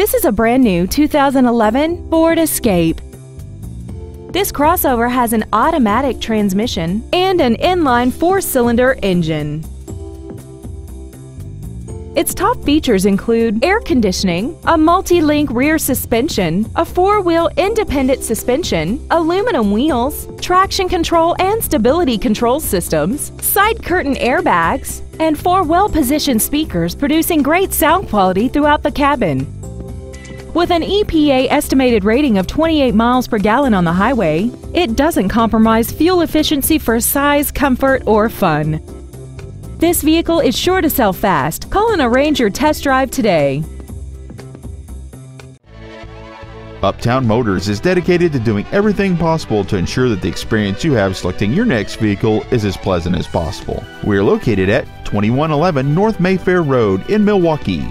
This is a brand new 2011 Ford Escape. This crossover has an automatic transmission and an inline four-cylinder engine. Its top features include air conditioning, a multi-link rear suspension, a four-wheel independent suspension, aluminum wheels, traction control and stability control systems, side curtain airbags, and four well-positioned speakers producing great sound quality throughout the cabin. With an EPA estimated rating of 28 miles per gallon on the highway, it doesn't compromise fuel efficiency for size, comfort, or fun. This vehicle is sure to sell fast. Call and arrange your test drive today. Uptown Motors is dedicated to doing everything possible to ensure that the experience you have selecting your next vehicle is as pleasant as possible. We are located at 2111 North Mayfair Road in Milwaukee.